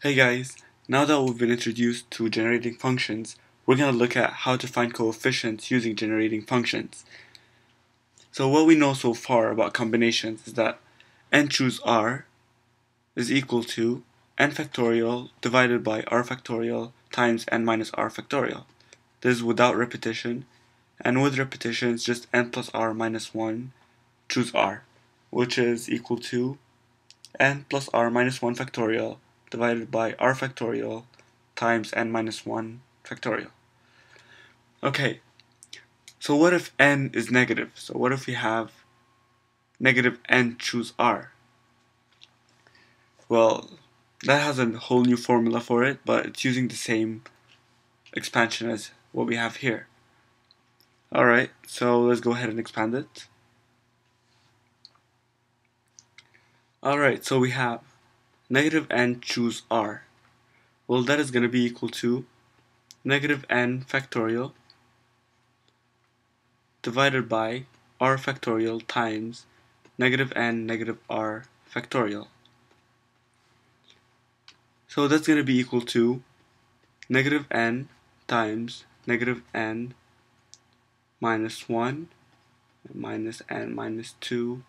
Hey guys, now that we've been introduced to generating functions, we're going to look at how to find coefficients using generating functions. So what we know so far about combinations is that n choose r is equal to n factorial divided by r factorial times n minus r factorial. This is without repetition, and with repetition it's just n plus r minus 1 choose r, which is equal to n plus r minus 1 factorial divided by r factorial times n minus 1 factorial. Okay, so what if n is negative? So what if we have negative n choose r? Well, that has a whole new formula for it, but it's using the same expansion as what we have here. Alright, so let's go ahead and expand it. Alright, so we have negative n choose r. Well, that is going to be equal to negative n factorial divided by r factorial times negative n negative r factorial. So that's going to be equal to negative n times negative n minus 1 minus n minus 2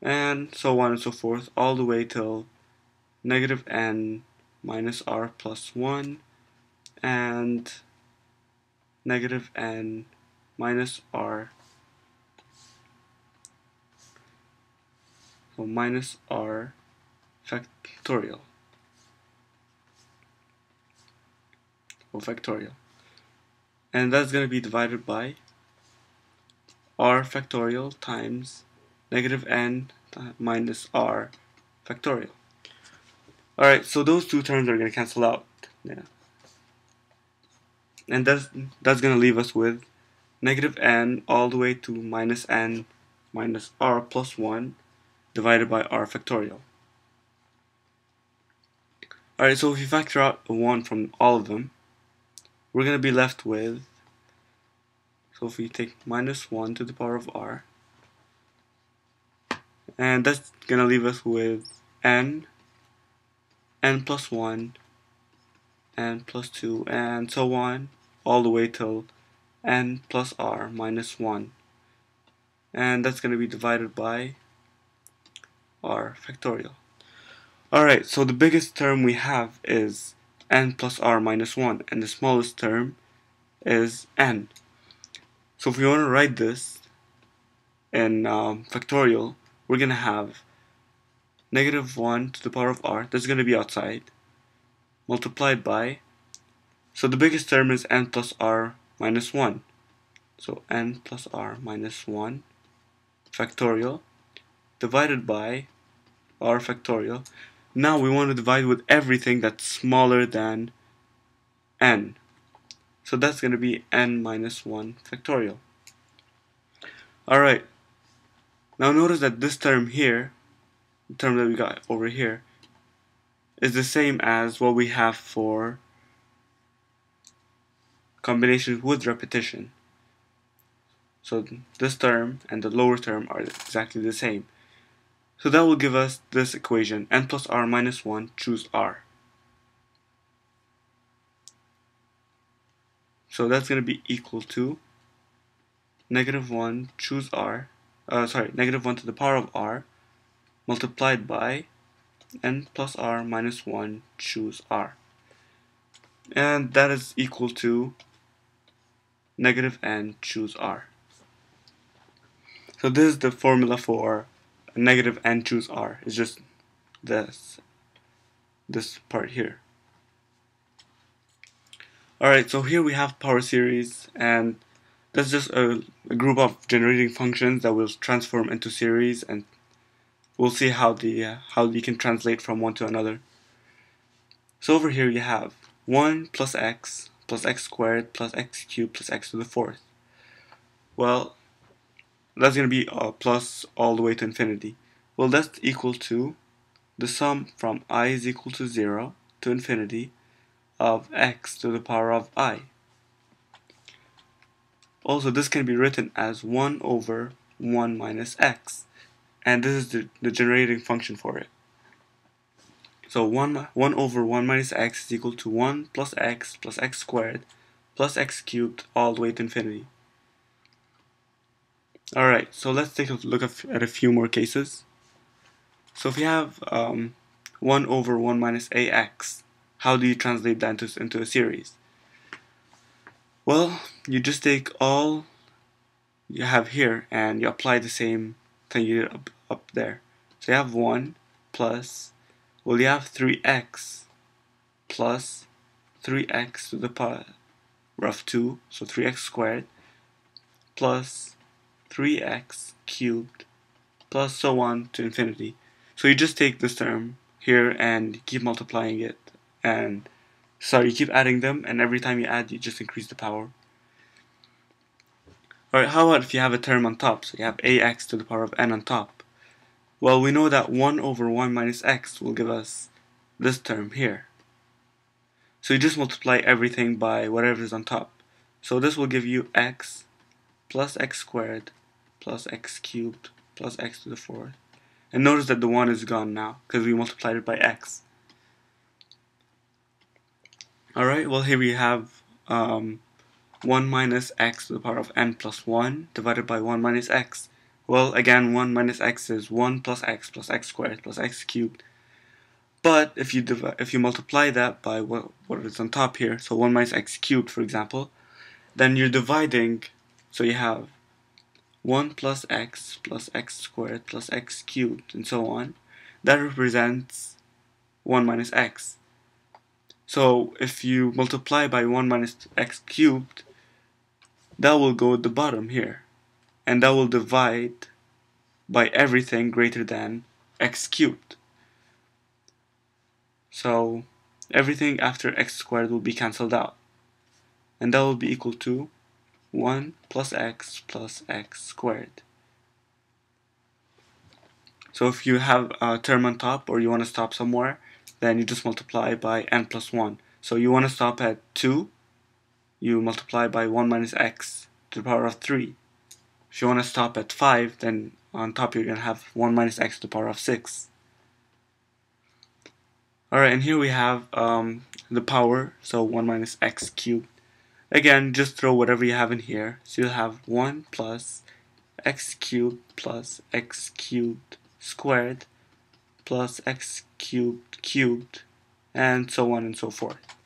and so on and so forth all the way till negative n minus r plus 1 and negative n minus r so minus r factorial or factorial. And that's going to be divided by r factorial times negative n minus r factorial Alright, so those two terms are going to cancel out. Yeah. And that's, that's going to leave us with negative n all the way to minus n minus r plus 1 divided by r factorial. Alright, so if you factor out a 1 from all of them, we're going to be left with, so if we take minus 1 to the power of r, and that's going to leave us with n n plus 1, n plus 2, and so on, all the way till n plus r minus 1. And that's going to be divided by r factorial. Alright, so the biggest term we have is n plus r minus 1, and the smallest term is n. So if we want to write this in um, factorial, we're going to have negative 1 to the power of r, that's going to be outside, multiplied by, so the biggest term is n plus r minus 1. So n plus r minus 1 factorial divided by r factorial. Now we want to divide with everything that's smaller than n. So that's going to be n minus 1 factorial. Alright, now notice that this term here term that we got over here is the same as what we have for combinations with repetition. So this term and the lower term are exactly the same. So that will give us this equation, n plus r minus 1, choose r. So that's going to be equal to negative 1, choose r, uh, sorry, negative 1 to the power of r, multiplied by n plus r minus 1 choose r. And that is equal to negative n choose r. So this is the formula for negative n choose r. It's just this this part here. Alright so here we have power series and that's just a, a group of generating functions that will transform into series and we'll see how the uh, how you can translate from one to another. So over here you have 1 plus x plus x squared plus x cubed plus x to the fourth. Well, that's going to be uh, plus all the way to infinity. Well, that's equal to the sum from i is equal to 0 to infinity of x to the power of i. Also, this can be written as 1 over 1 minus x and this is the, the generating function for it. So 1, 1 over 1 minus x is equal to 1 plus x plus x squared plus x cubed all the way to infinity. Alright, so let's take a look at a few more cases. So if you have um, 1 over 1 minus ax, how do you translate that into, into a series? Well, you just take all you have here and you apply the same thing you did up, there. So you have 1 plus, well you have 3x plus 3x to the power of 2, so 3x squared, plus 3x cubed, plus so on to infinity. So you just take this term here and keep multiplying it and sorry you keep adding them and every time you add you just increase the power Alright, how about if you have a term on top? So you have ax to the power of n on top. Well, we know that 1 over 1 minus x will give us this term here. So you just multiply everything by whatever is on top. So this will give you x plus x squared plus x cubed plus x to the fourth. And notice that the 1 is gone now because we multiplied it by x. Alright, well here we have um, 1 minus x to the power of n plus 1 divided by 1 minus x. Well, again, 1 minus x is 1 plus x plus x squared plus x cubed. But if you if you multiply that by what, what is on top here, so 1 minus x cubed, for example, then you're dividing, so you have 1 plus x plus x squared plus x cubed, and so on. That represents 1 minus x. So if you multiply by 1 minus x cubed, that will go at the bottom here and that will divide by everything greater than x cubed. So everything after x squared will be cancelled out. And that will be equal to 1 plus x plus x squared. So if you have a term on top or you want to stop somewhere then you just multiply by n plus 1 so you want to stop at 2 you multiply by 1 minus x to the power of 3. If you want to stop at 5, then on top you're going to have 1 minus x to the power of 6. Alright, and here we have um, the power, so 1 minus x cubed. Again, just throw whatever you have in here. So you'll have 1 plus x cubed plus x cubed squared plus x cubed cubed and so on and so forth.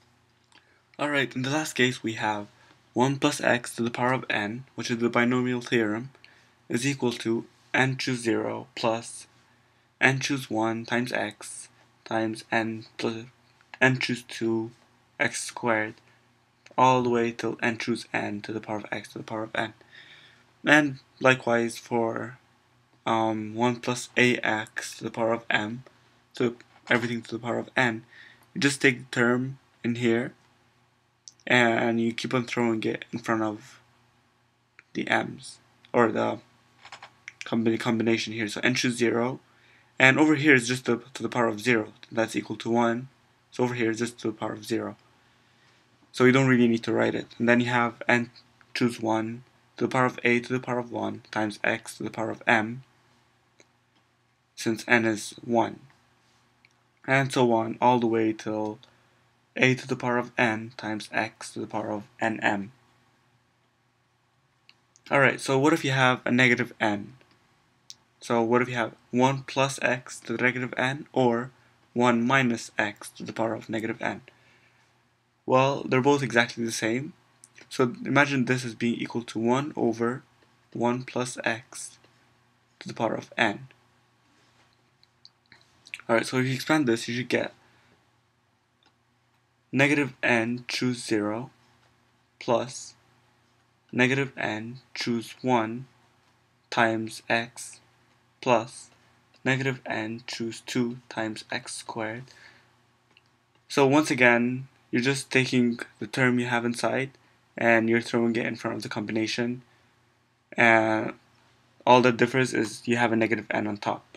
Alright, in the last case we have 1 plus x to the power of n, which is the binomial theorem, is equal to n choose 0 plus n choose 1 times x times n plus n choose 2 x squared all the way till n choose n to the power of x to the power of n. And likewise for um, 1 plus ax to the power of m, so everything to the power of n, you just take the term in here and you keep on throwing it in front of the m's or the combination here. So n choose 0 and over here is just to, to the power of 0 that's equal to 1 so over here is just to the power of 0 so you don't really need to write it. And then you have n choose 1 to the power of a to the power of 1 times x to the power of m since n is 1 and so on all the way till a to the power of n times x to the power of nm. Alright, so what if you have a negative n? So what if you have 1 plus x to the negative n or 1 minus x to the power of negative n? Well, they're both exactly the same. So imagine this as being equal to 1 over 1 plus x to the power of n. Alright, so if you expand this, you should get negative n choose 0 plus negative n choose 1 times x plus negative n choose 2 times x squared. So once again, you're just taking the term you have inside and you're throwing it in front of the combination. And all that differs is you have a negative n on top.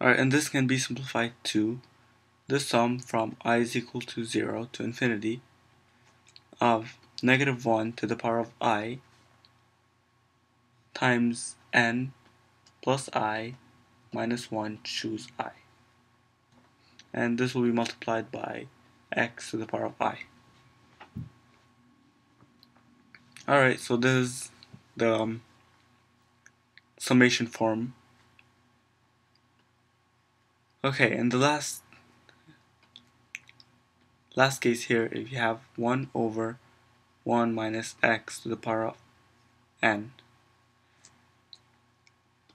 Alright, and this can be simplified to the sum from i is equal to 0 to infinity of negative 1 to the power of i times n plus i minus 1 choose i. And this will be multiplied by x to the power of i. Alright, so this is the um, summation form. Okay, and the last last case here, if you have 1 over 1 minus x to the power of n.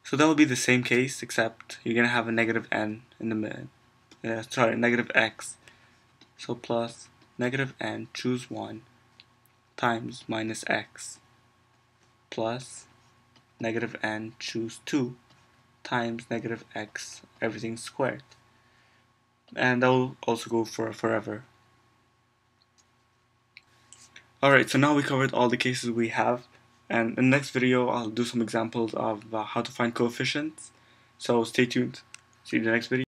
So that will be the same case, except you're going to have a negative n in the middle. Uh, sorry, negative x. So plus negative n, choose 1 times minus x plus negative n choose 2 times negative x everything squared. And that will also go for forever. Alright so now we covered all the cases we have. And in the next video I'll do some examples of uh, how to find coefficients. So stay tuned. See you in the next video